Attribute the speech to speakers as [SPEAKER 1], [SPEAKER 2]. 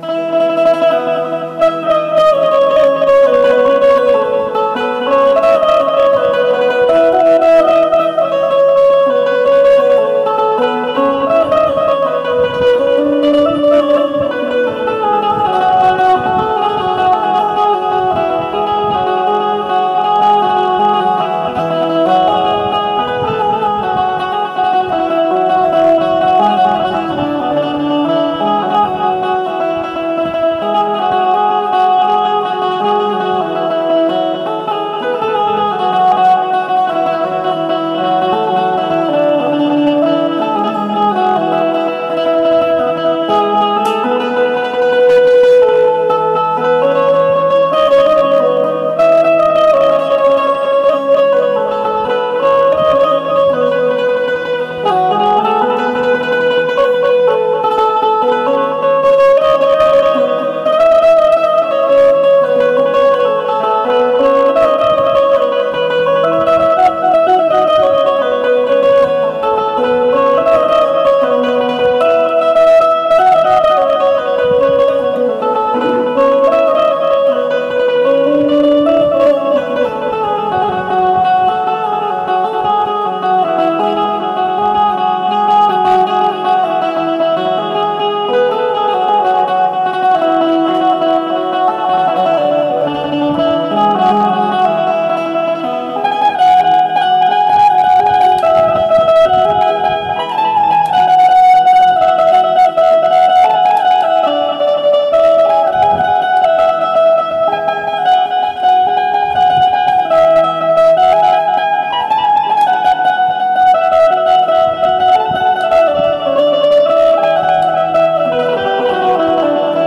[SPEAKER 1] Bye.